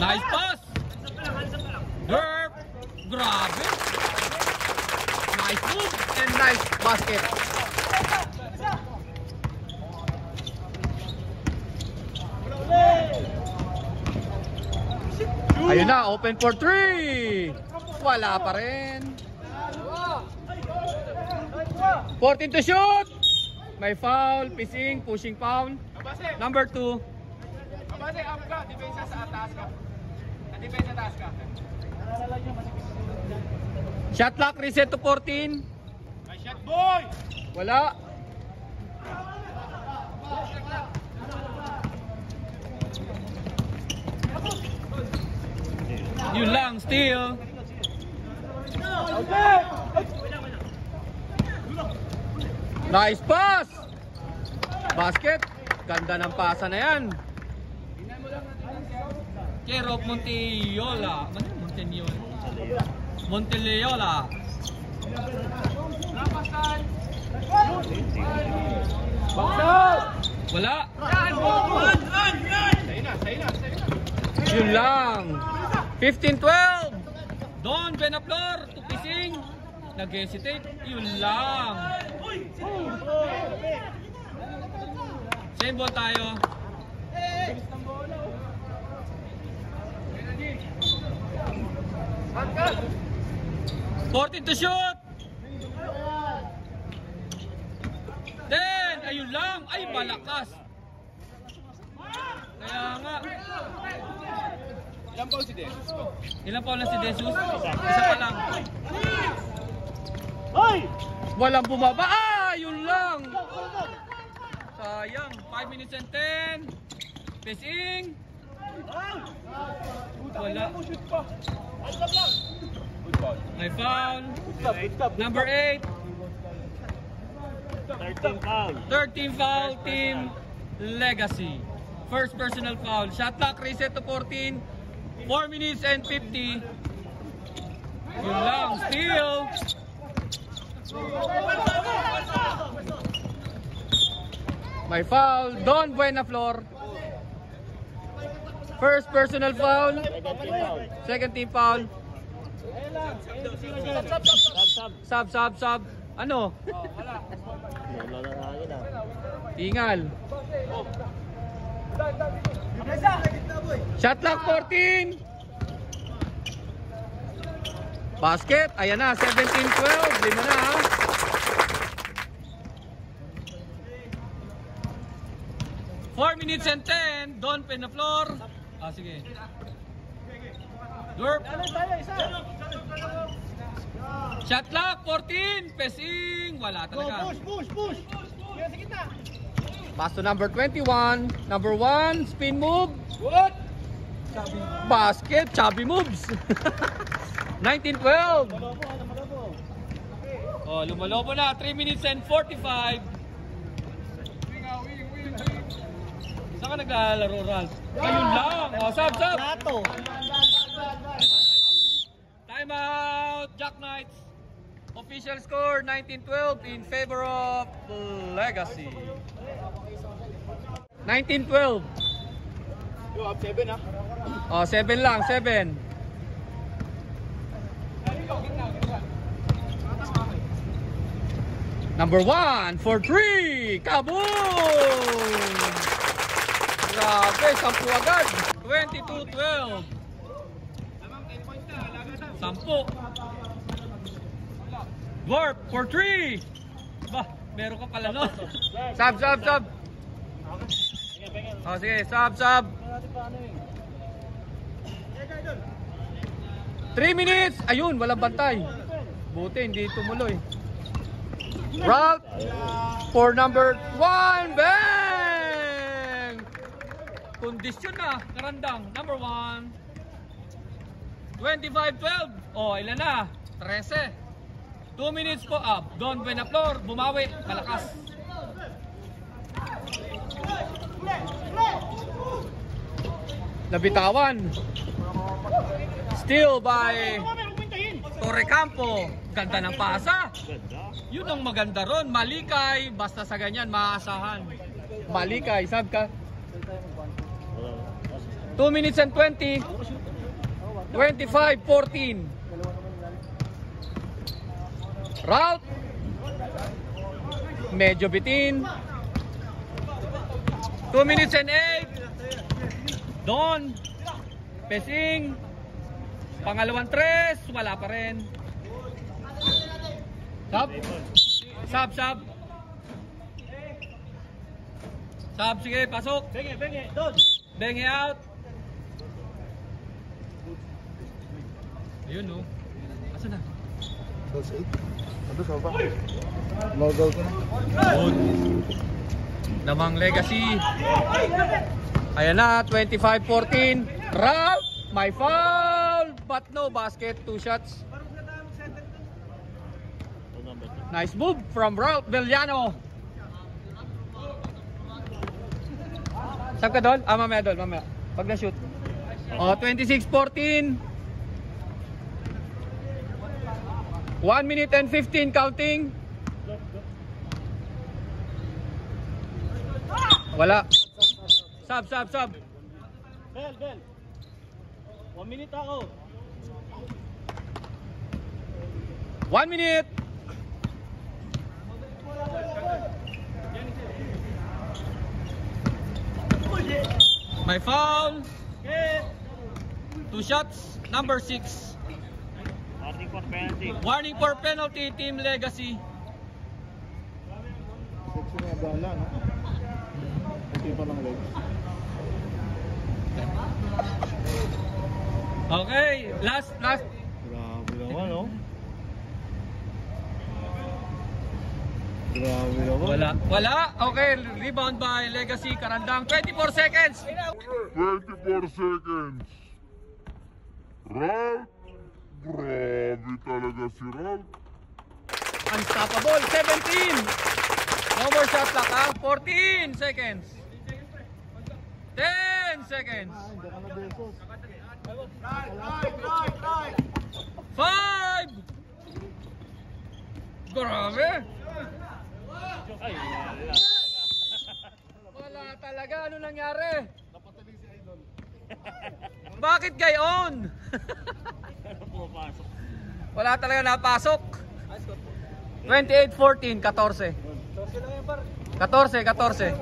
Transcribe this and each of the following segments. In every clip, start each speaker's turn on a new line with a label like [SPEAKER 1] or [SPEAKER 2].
[SPEAKER 1] Nice pass! Derp! Grabe! Nice move!
[SPEAKER 2] And nice basket. Ayun na, open for three. Wala pa rin. 14 to shoot. May foul, pising, pushing foul. Number 2.
[SPEAKER 3] Depensa sa atas ka. Depensa taas ka.
[SPEAKER 2] Shot clock reset to 14.
[SPEAKER 3] Nice shot, boy!
[SPEAKER 2] Wala.
[SPEAKER 1] Yun lang, steal.
[SPEAKER 2] Nice pass. Basket. Ganda ng pasa na yan.
[SPEAKER 1] Kerop Monteyola. Ano yun? Monteyola? Monteleola. Wala.
[SPEAKER 3] Sa'yo na.
[SPEAKER 2] Yun lang. 15-12.
[SPEAKER 1] Don Benaflor. Tupising. Nag-hesitate. Yun lang. Same ball tayo. Fourteen to shoot. Then, ayun lang. Ay, malakas. Kaya nga.
[SPEAKER 3] Ilan pa si Jesus ko?
[SPEAKER 1] Ilan pa lang si Jesus? Isa pa lang.
[SPEAKER 2] Walang bumaba. Ah, yun lang.
[SPEAKER 1] Sayang. 5 minutes and 10. Pising. Wala.
[SPEAKER 3] Ball.
[SPEAKER 1] May foul. Number 8.
[SPEAKER 4] 13 foul.
[SPEAKER 1] 13 foul team legacy. First personal foul. Shot clock reset to 14. 4 minutes and 50. Yun lang. Steal.
[SPEAKER 2] May foul. Don Buenaflor. First personal foul.
[SPEAKER 4] Second team foul. Sub, sub.
[SPEAKER 2] Sub. Ano? Tingal. Shot clock 14. Basket. Ayan na. 17-12. Lima na ha.
[SPEAKER 1] Four minutes and 10. Don Penaflor. Ah, sige. Dorp. Shot clock 14. Pesing. Wala talaga.
[SPEAKER 2] Pass to number 21. Number 1. Spin move. What? Basket. Chubby moves. 19-12.
[SPEAKER 1] Oh, lumalobo na. 3 minutes and 45. Saan ka naglalaro, Ralph? Ayun lang. Oh, sub, sub.
[SPEAKER 4] Nato.
[SPEAKER 1] Time out, Jack Knights.
[SPEAKER 2] Official score 19-12 in favor of Legacy. 19-12.
[SPEAKER 3] Yo, up 7 ha.
[SPEAKER 2] Oh, 7 lang, 7. Number 1 for 3. Kaboom! Grabe, 10 agad.
[SPEAKER 1] 22-12. Sampu. Dwarf for 3. Ba, meron ka pala no?
[SPEAKER 2] Sub, sub, sub. Oh, sige, sub, sub. 3 minutes. Ayun, walang bantay. Buti, hindi tumuloy. Route for number 1. Bang!
[SPEAKER 1] Kondisyon na, karandang. Number 1. 25-12. Oh, ilan na? 13. 2 minutes po up. Don Benaflor, bumawi, malakas.
[SPEAKER 2] Nabitawan. Still by Torre Campo. Ganda ng pasa.
[SPEAKER 1] Yun ang maganda ron. Malikay, basta sa ganyan, maaasahan.
[SPEAKER 2] Malikay, sab ka.
[SPEAKER 4] Wala.
[SPEAKER 2] 2 minutes and 20. 25-14. Route. Medyo bitin. 2 minutes and 8. Don. Pesing. Pangalawang tres. Wala pa rin. Sub. Sub, sub. Sub, sige, pasok.
[SPEAKER 4] Benge, benge, doon.
[SPEAKER 2] Bang out. Ayun no. Asa na? Good. Namang legacy. Ayan na, 25-14. Ralph, my foul. But no basket, two shots. Nice move from Ralph Villano. Saan ka doon? Ah, mamaya doon, mamaya. Pag na-shoot. Oh, 26-14. 1 minute and 15 counting. Wala. Sub, sub, sub.
[SPEAKER 4] Bell, bell. One minute ako.
[SPEAKER 2] 1 minute. My foul. Two shots. Number 6.
[SPEAKER 4] Parting for penalty.
[SPEAKER 2] Warning for penalty, Team Legacy.
[SPEAKER 5] Sexy nga bala, no? Hindi pa lang legs.
[SPEAKER 2] Okay, last, last.
[SPEAKER 5] Grabe naman, no? Grabe naman.
[SPEAKER 2] Wala. Wala. Okay, rebound by Legacy. Karandang 24 seconds.
[SPEAKER 6] 24 seconds. Ralph? Grabe talaga si Ralph.
[SPEAKER 2] Unstoppable. 17. No more shot clock ha. 14 seconds. 10 seconds. Five. Grabe.
[SPEAKER 4] Ay, wala.
[SPEAKER 2] Wala talaga. Ano nangyari? Bakit gayon? Wala talaga napasok. 28-14, 14. 14, 14.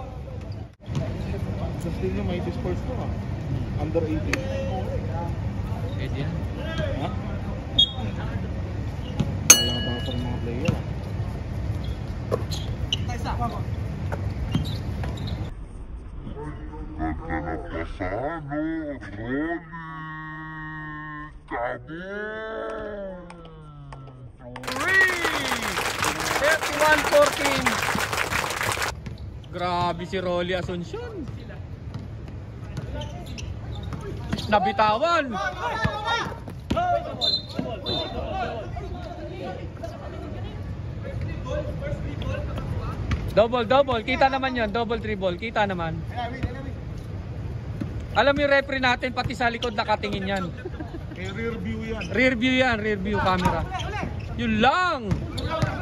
[SPEAKER 5] Sa steel nyo, may sports to, ha? Under 18.
[SPEAKER 2] Pwede yan.
[SPEAKER 5] Ha? Wala ba sa mga player, ha?
[SPEAKER 6] Ganda na pasano. Rolly. Kaboom!
[SPEAKER 2] 31-14. Grabe si Rolly Asuncion. Nabitawan. Double, double. Kita naman yon Double, triple. Kita naman. Alam yung referee natin, pati sa likod nakatingin yan.
[SPEAKER 5] Rear view yan.
[SPEAKER 2] Rear view yan, rear view camera. Yun lang.
[SPEAKER 6] Rolly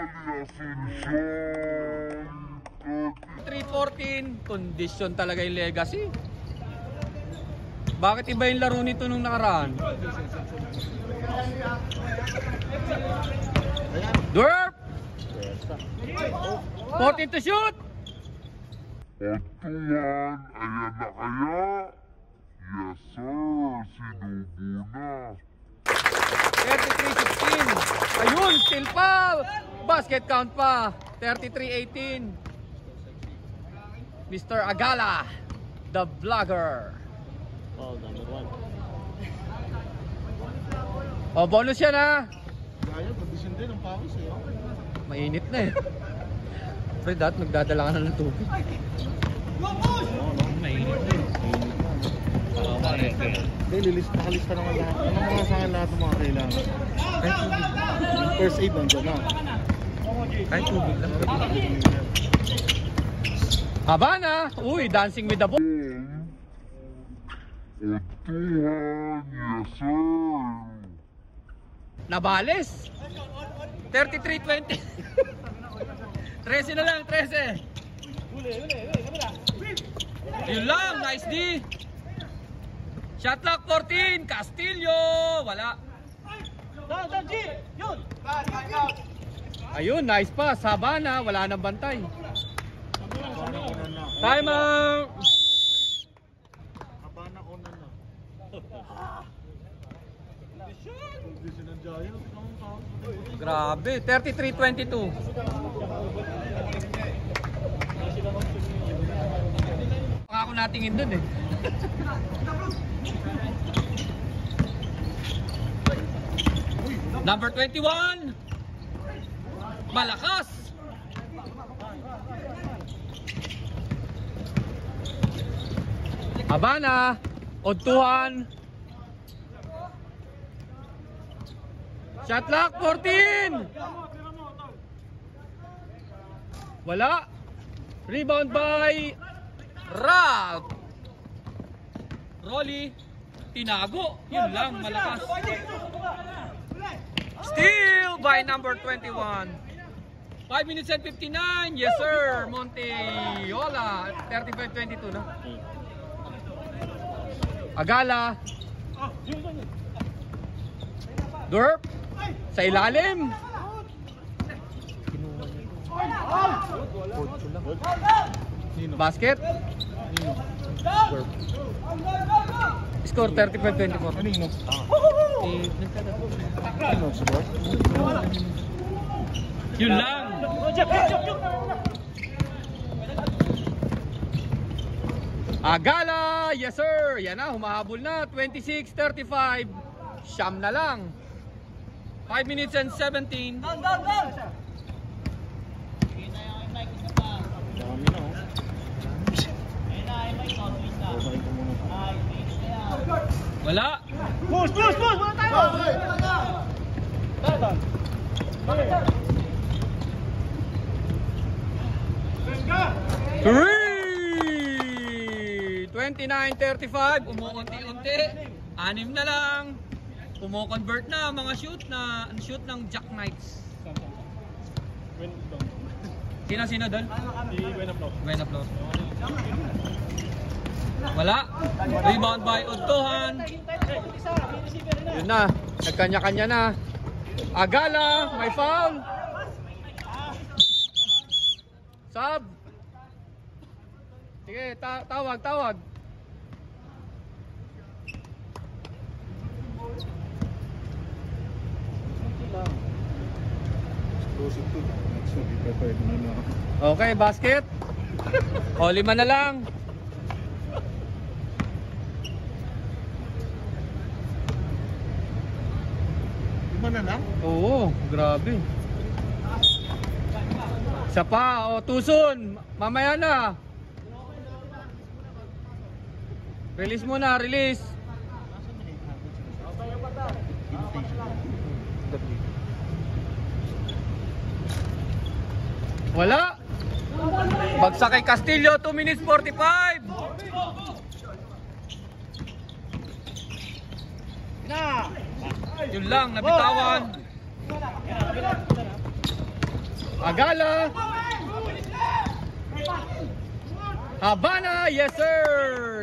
[SPEAKER 6] Asuncion.
[SPEAKER 2] 314, condition talaga yung legacy. Bakit iba yung laro nito nung nakaraan? Dwarf! 14 to shoot!
[SPEAKER 6] Pagtuwan, ayan na kaya? Yes sir, sinubo na.
[SPEAKER 2] 33-16. Ayun, still pa. Basket count pa. 33-18. Mr. Agala, the vlogger.
[SPEAKER 4] Oh, number one.
[SPEAKER 2] O, bonus yan ha.
[SPEAKER 5] Gaya, condition din ang pawis, eh. oh.
[SPEAKER 2] Mainit na eh. Fred, at nagdadala ka na ng tubig. Mainit na eh.
[SPEAKER 5] Hindi, lilis, nakalista naman lahat. Ano mga sa akin lahat ng mga kailangan? First aid nandun na.
[SPEAKER 2] Kahit tubig lang. Habana! Uy, dancing with the ball. Nabales. 33-20.
[SPEAKER 1] 13 na lang, 13. Yun lang, nice D. Shot clock 14, Castillo. Wala.
[SPEAKER 2] Ayun, nice pass. Habana, wala nang bantay.
[SPEAKER 1] Time out.
[SPEAKER 5] Habana una na.
[SPEAKER 2] Grabe, 33-22.
[SPEAKER 1] Pangako natingin dun eh. Number 21. Malakas.
[SPEAKER 2] Habana, Odtuhan. Shot clock 14. Wala. Rebound by
[SPEAKER 1] Ralph. Rolly. Tinago. Yun lang, malakas. Steal by number 21. 5 minutes and 59. Yes, sir. Monteola. 35-22 na.
[SPEAKER 2] Agala. Durp. Sa ilalim. Basket. Score 35-24.
[SPEAKER 5] Kanino?
[SPEAKER 2] Eh,
[SPEAKER 5] Ano?
[SPEAKER 1] Yun lang.
[SPEAKER 2] Agala! Yes sir! Yan na, humahabol na. 26-35. Siyam na lang.
[SPEAKER 1] 5 minutes and 17.
[SPEAKER 5] Dami na, oh. Babae ko muna.
[SPEAKER 1] Wala.
[SPEAKER 2] Three! 29-35.
[SPEAKER 1] Umuunti-unti. Anim na lang. Kumo-convert na mga shoot na shoot ng Jack Knights. Sino sino doon? Buena Flor. Wala. Rebound by Udtuhan.
[SPEAKER 2] Yun na, nagkanya-kanya na. Agala, may foul. Sub. Sige, ta- tawag, tawag. Okay, basket. O, lima na lang.
[SPEAKER 5] Lima na lang?
[SPEAKER 2] Oo, grabe. Isa pa, o, tuson. Mamaya na. Release mo na, release. Wala. Bagsak kay Castillo, 2 minutes 45.
[SPEAKER 1] Yun lang, nabitawan.
[SPEAKER 2] Agala. Habana, yes sir.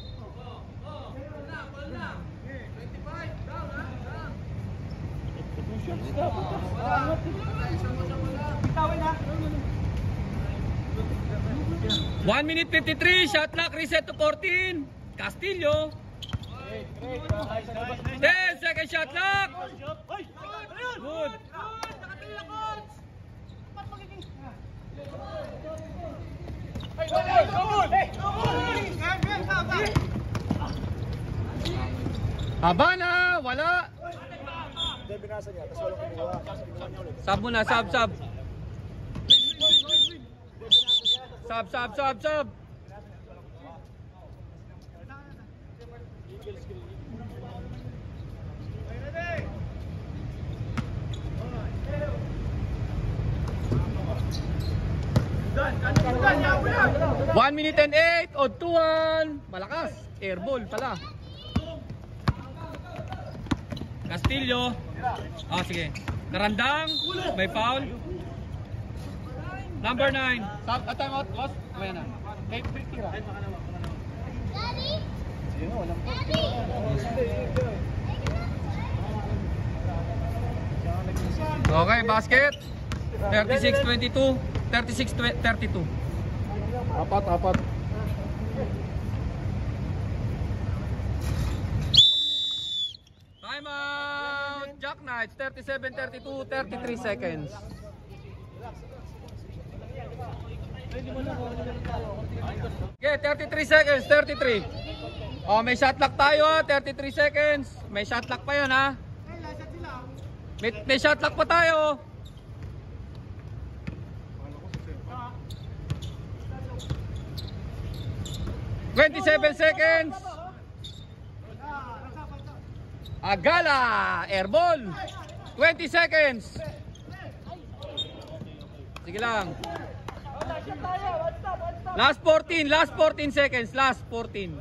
[SPEAKER 1] One minute 53, shot clock reset to 14. Castillo. 10 second shot clock. Good.
[SPEAKER 2] Habana, wala. Hindi, binasa niya. Tapos walang kinuha. Sab mo na, sab, sab. Sab, sab, sab, sab. One minute and eight o two one. Malakas. Airball pala.
[SPEAKER 1] Castillo. Ah, sige. Karandang. May foul. Number 9.
[SPEAKER 2] Stop, at time out, boss. Ayan na. May free tira. Okay, basket. 36-22. 36-32.
[SPEAKER 5] Apat, apat.
[SPEAKER 2] Time Jack Knights, 37-32, 33 seconds. Okay, 33 seconds, 33. Oh, may shot clock tayo ha, 33 seconds. May shot clock pa yun ha. May, may shot clock pa tayo. Twenty-seven seconds. Agala, airball. 20 seconds. Sige lang. Last 14, last 14 seconds, last 14.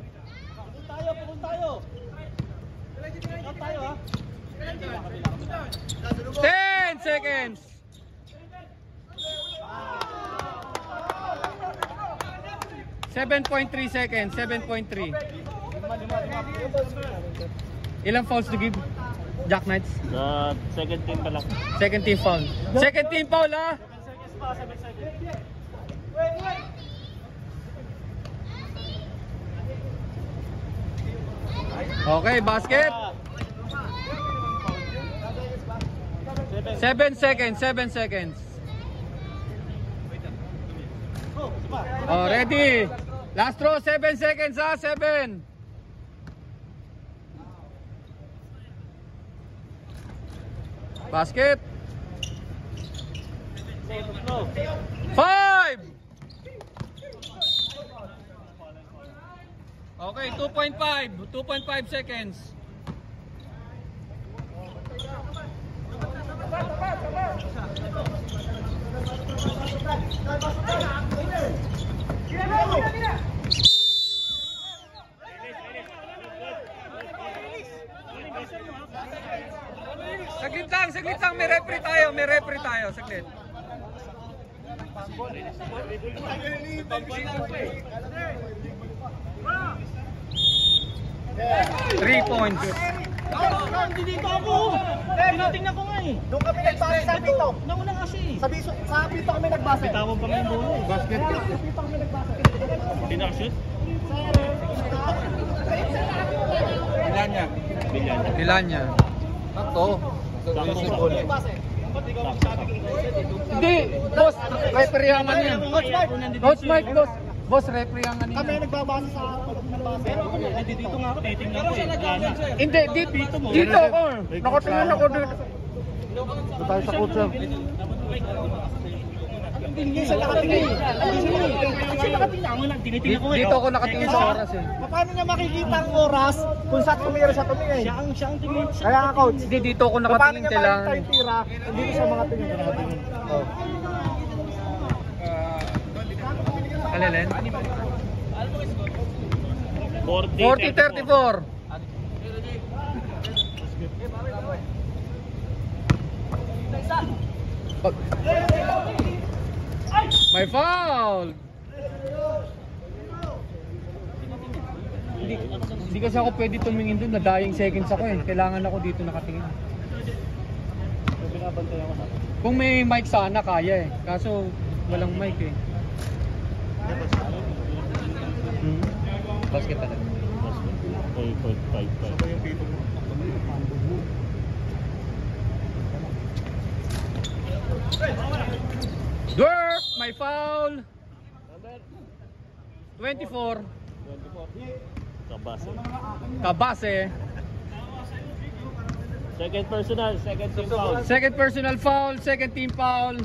[SPEAKER 2] Ten seconds. Seven point three seconds, seven point three. Ilang fouls to give? Jack Knights?
[SPEAKER 4] Sa second team pa lang.
[SPEAKER 2] Second team foul. Second team foul ah. Okay, basket. Seven seconds, seven seconds. Oh, ready. Last throw, seven seconds ah, seven. Basket. Five. Okay, 2.5. 2.5 seconds. Saglit lang, saglit lang. May referee tayo, may referee tayo. Saglit. Three points.
[SPEAKER 3] Hindi dito ako. Tinatingnan ko nga eh. Doon kami nagbasa sa pito. Nauna kasi. Sabi, sa pito kami nagbasa.
[SPEAKER 4] Bitawan pa ngayon bulo eh.
[SPEAKER 5] Basket.
[SPEAKER 4] Hindi nakashoot?
[SPEAKER 1] Bilanya.
[SPEAKER 4] Bilyan.
[SPEAKER 2] Bilanya. Tatlo. Hindi, boss, referee ang ano yan. Coach Mike, boss. Boss, referee ang ano
[SPEAKER 3] Kami nagbabasa sa Pero ako
[SPEAKER 4] Hindi dito nga ako ko eh. Wala na.
[SPEAKER 2] Hindi, dito, dito ako. Nakatingin ako dito.
[SPEAKER 5] Ito tayo sa coach, sir.
[SPEAKER 3] Hindi siya nakatingin. Hindi siya nakatingin. Ako lang, tinitingnan ko eh.
[SPEAKER 2] Dito ako nakatingin sa oras eh.
[SPEAKER 3] Paano niya makikita ang oras kung saan tumira siya tumingin? Siya ang, siya ang tingin. Kaya nga coach.
[SPEAKER 2] Hindi, dito ako
[SPEAKER 3] Paano
[SPEAKER 2] nakatingin
[SPEAKER 3] niya
[SPEAKER 2] kailangan.
[SPEAKER 3] makikita yung tira? Hindi siya mga tingin na nakatingin. Oh.
[SPEAKER 2] Alelen?
[SPEAKER 4] 40,
[SPEAKER 2] 40-34. May foul! Hindi, hindi kasi ako pwede tumingin doon, na dying seconds ako eh. Kailangan ako dito nakatingin. Kung may mic sana, kaya eh. Kaso, walang mic eh. Hmm. Basket talaga.
[SPEAKER 4] 4.55.
[SPEAKER 2] Dirk, may foul. 24.
[SPEAKER 4] Kabase.
[SPEAKER 2] Kabase.
[SPEAKER 4] Second personal, second team foul.
[SPEAKER 2] Second personal foul, second team foul.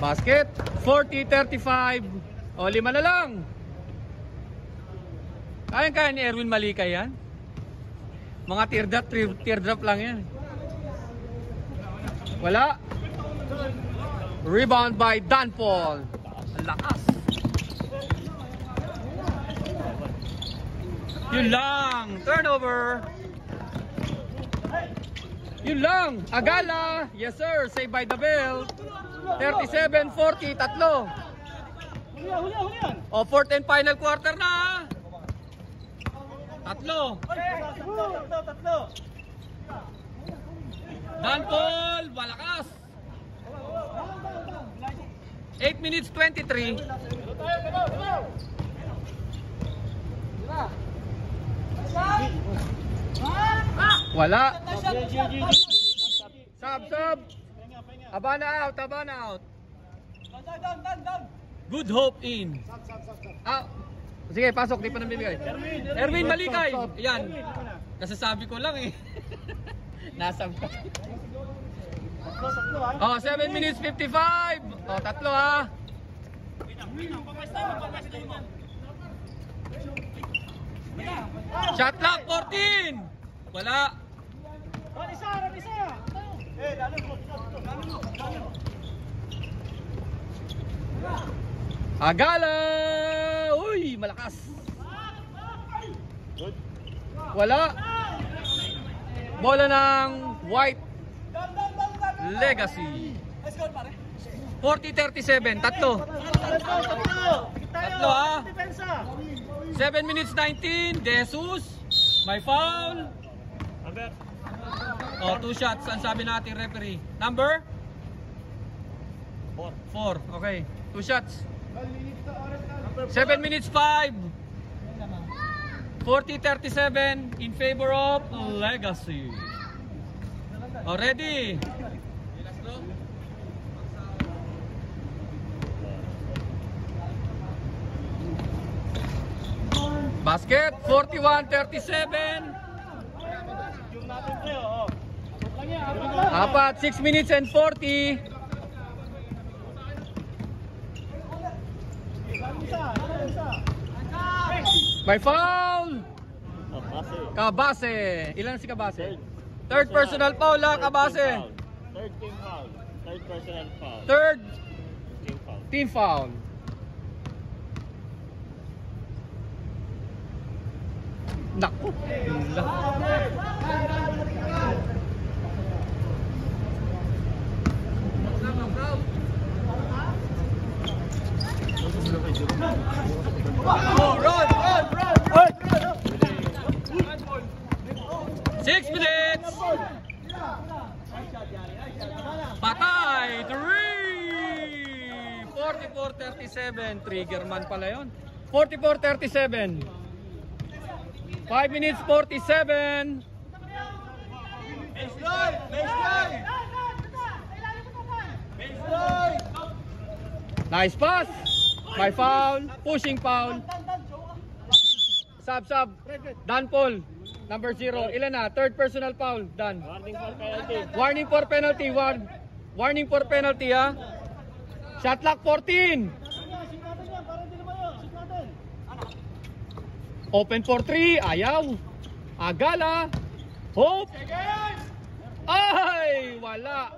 [SPEAKER 2] Basket, 40-35. O, lima na lang. Kaya-kaya ni Erwin Malika yan. Mga teardrop, tear- teardrop lang yan. Wala. Rebound by Dan Paul. Ang lakas. Yun lang. Turnover. Yun lang. Agala. Yes sir. Saved by the bell. 37-40. Tatlo. O, fourth and final quarter na. Tatlo.
[SPEAKER 3] Tatlo, tatlo, tatlo.
[SPEAKER 2] Dan Paul. Malakas. 8 minutes 23. Wala. Sub, sub. Habana out, Habana out. Good hope in. Ah, sige, pasok. Di pa nang bibigay. Erwin Malikay. Yan. Kasasabi ko lang eh. Nasa
[SPEAKER 3] ha?
[SPEAKER 2] Oh, 7 minutes 55. Oh, tatlo ha. Shot clock 14. Wala.
[SPEAKER 3] Isa, isa. Eh, dalo mo, dalo mo, dalo mo.
[SPEAKER 2] Agala! Uy, malakas. Wala. Bola ng White Legacy. 40-37, tatlo.
[SPEAKER 3] Tatlo,
[SPEAKER 2] ha?
[SPEAKER 3] Depensa.
[SPEAKER 2] 7 minutes 19, De Jesus. May foul.
[SPEAKER 4] Number.
[SPEAKER 2] Oh, two shots. Ang sabi natin referee. Number?
[SPEAKER 4] Four.
[SPEAKER 2] 4. Okay. Two shots. 7 minutes 5. 40-37 in favor of Legacy. Oh, ready? Basket, 41-37.
[SPEAKER 3] Yung natin pre, oo. Lang yan, apat lang.
[SPEAKER 2] Apat, 6 minutes and 40.
[SPEAKER 3] Isa, isa, isa.
[SPEAKER 2] May foul!
[SPEAKER 4] Pase.
[SPEAKER 2] Kabase. Ilan si Kabase?
[SPEAKER 4] Third.
[SPEAKER 2] Third personal foul ha,
[SPEAKER 4] team
[SPEAKER 2] Kabase.
[SPEAKER 4] Third team foul. Third personal foul.
[SPEAKER 2] Third
[SPEAKER 4] Team foul.
[SPEAKER 2] team foul. Naku. Oh, run, run, Six minutes! Patay! Three! 44-37. Trigger man pala yun. 44-37. 5 minutes 47.
[SPEAKER 3] Baseline! Baseline!
[SPEAKER 2] Nice pass. May foul. Pushing foul. Sub, sub. Dan Paul. Number 0. Ilan na? Third personal foul. Dan.
[SPEAKER 4] Warning for penalty.
[SPEAKER 2] Warning for penalty. Warn. Warning for penalty ha. Shot clock 14.
[SPEAKER 3] Shoot natin yan, para hindi naman yun. Shoot natin.
[SPEAKER 2] Open for 3. Ayaw. Agala. Hope. Ay! Wala.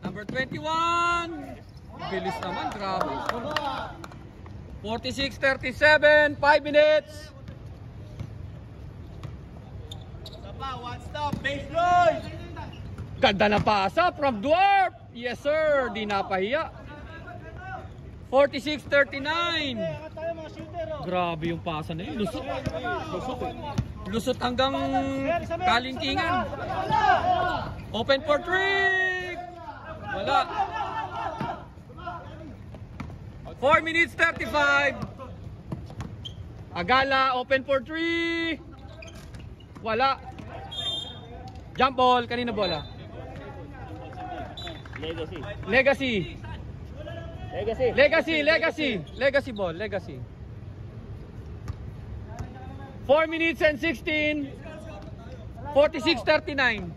[SPEAKER 2] Number 21. Bilis naman. Grabe. 46-37. 5 minutes.
[SPEAKER 3] One stop, baseline!
[SPEAKER 2] Ganda na pasa from Dwarf. Yes sir. Di napahiya. 46-39.
[SPEAKER 3] Angat tayo mga shooter, oh.
[SPEAKER 2] Grabe yung pasa na yun. Lusot. Lusot hanggang kalingkingan. Open for trick! Wala. 4 minutes 35. Agala, open for 3. Wala. Jump ball, kanina bola.
[SPEAKER 4] Legacy.
[SPEAKER 2] Legacy.
[SPEAKER 4] Legacy.
[SPEAKER 2] Legacy, legacy. Legacy ball, legacy. 4 minutes and 16. 46-39.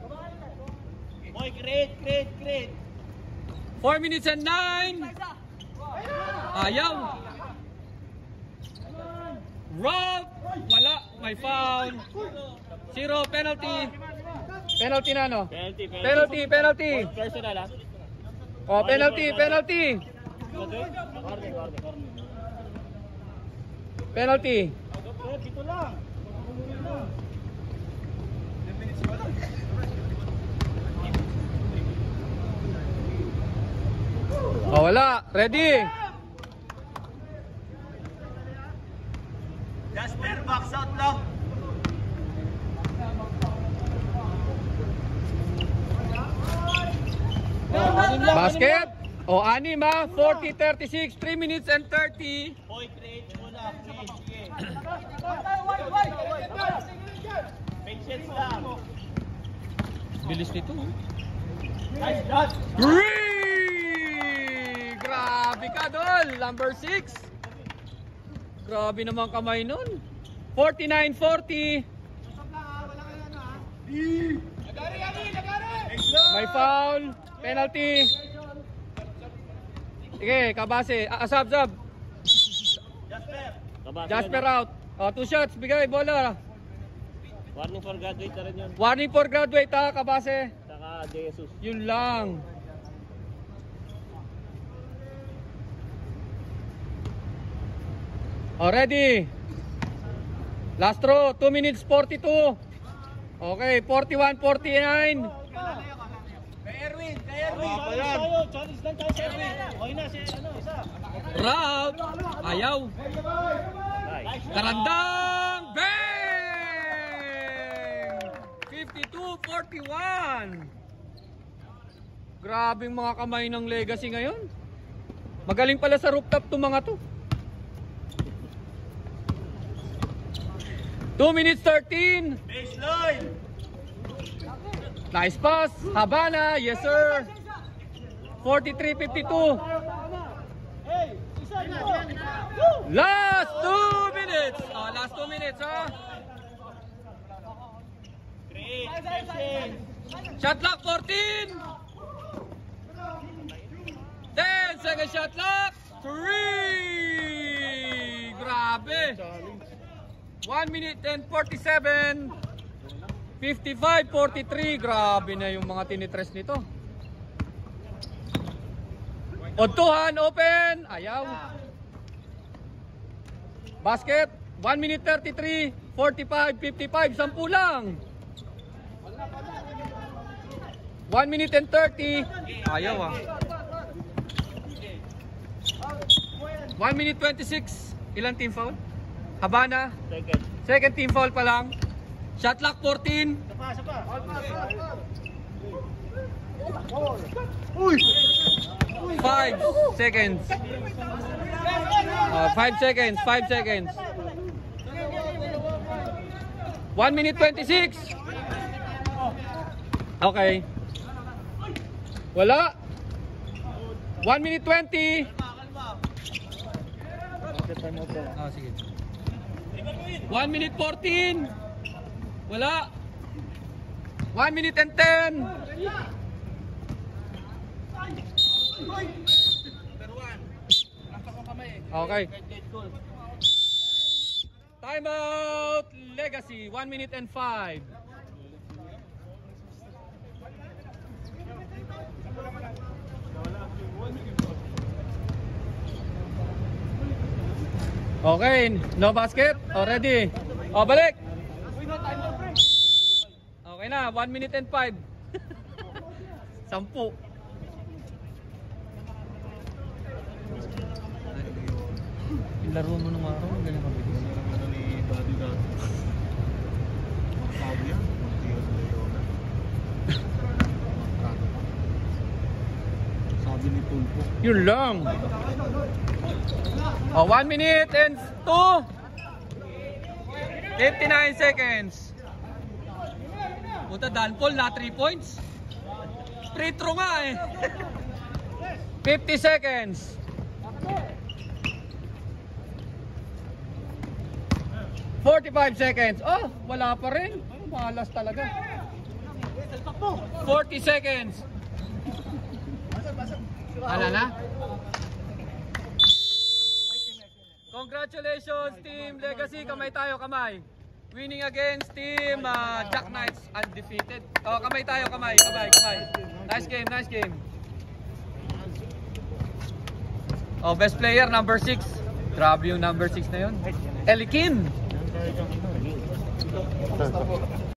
[SPEAKER 3] Boy, create, create, create.
[SPEAKER 2] 4 minutes and 9. Ayaw. Rob. Wala. May foul. Zero penalty. Penalty na no?
[SPEAKER 4] Penalty.
[SPEAKER 2] Penalty, penalty.
[SPEAKER 4] Fourth personal ah.
[SPEAKER 2] Oh, penalty, penalty. Penalty.
[SPEAKER 3] Dito lang.
[SPEAKER 2] Oh, wala. Ready?
[SPEAKER 3] Jasper, box out lang.
[SPEAKER 2] Basket. Oh, anim ha. 40, 36, 3 minutes and 30.
[SPEAKER 3] Hoy, create. Patience lang.
[SPEAKER 2] Bilis nito.
[SPEAKER 3] Nice shot.
[SPEAKER 2] Three! Grabe ka, Dol. Number 6. Grabe naman kamay nun. 49-40. May foul. Penalty. Sige, kabase. Ah, Asab, sab.
[SPEAKER 3] Jasper.
[SPEAKER 2] Jasper
[SPEAKER 4] yun.
[SPEAKER 2] out. Oh, two shots. Bigay, bola.
[SPEAKER 4] Warning for graduate na rin yun.
[SPEAKER 2] Warning for graduate ha, kabase.
[SPEAKER 4] Saka Jesus.
[SPEAKER 2] Yun lang. Oh, ready. Last row, 2 minutes 42. Okay, 41, 49.
[SPEAKER 3] Erwin, kay Erwin. Pa yan. Tayo, challenge lang tayo sa Erwin. Okay na, si isa.
[SPEAKER 2] Round. Ayaw. Karandang. Bang! 52-41. Grabing mga kamay ng legacy ngayon. Magaling pala sa rooftop to mga to. 2 minutes 13.
[SPEAKER 3] Baseline.
[SPEAKER 2] Nice pass. Habana. Yes, sir. 43-52.
[SPEAKER 3] Hey, isa dito.
[SPEAKER 2] Last 2 minutes. Oh, last 2 minutes, ha?
[SPEAKER 3] Patience.
[SPEAKER 2] Shot clock 14. 10 second shot clock. 3. Grabe. 1 minute and 47. 55-43. Grabe na yung mga tinitres nito. Odtuhan, open. Ayaw. Basket. 1 minute 33. 45, 55. Sampu lang. 1 minute and 30. Ayaw ah. 1 minute 26. Ilang team foul? Habana.
[SPEAKER 4] Second.
[SPEAKER 2] Second team foul pa lang. Shot clock 14.
[SPEAKER 3] Isa pa,
[SPEAKER 2] 5 seconds. Uh, 5 seconds. 5 seconds. 1 minute 26. Okay. Wala. 1 minute 20. Ah, sige. 1 minute 14. Wala. 1 minute and 10. Okay. Timeout Legacy 1 minute and 5. Okay, no basket. Already. O, balik. Okay na, 1 minute and 5. Sampu. Laro mo nung araw, galing ka bilis.
[SPEAKER 5] Ano ni Buddy na? Sabi yan. Magtiyo sa Leona. Sabi ni Tulpo.
[SPEAKER 2] Yun lang. Oh, 1 minute and 2. 59 seconds. Puta, Dan Paul na 3 points. Free throw nga eh. 50 seconds. Forty-five seconds. Oh, wala pa rin. Malas talaga. 40 seconds. Ala na? Congratulations Team Legacy, kamay tayo, kamay. Winning against Team uh, Jack Knights, undefeated. Oh, kamay tayo, kamay, kamay, kamay. Nice game, nice game. Oh, best player, number 6. Grabe yung number 6 na yun. Elikin.
[SPEAKER 5] じゃあ、みんな、みんな、みん
[SPEAKER 4] な、みんな、みんな、みんな、みんな、みん
[SPEAKER 5] な、みんな、みんな、みんな、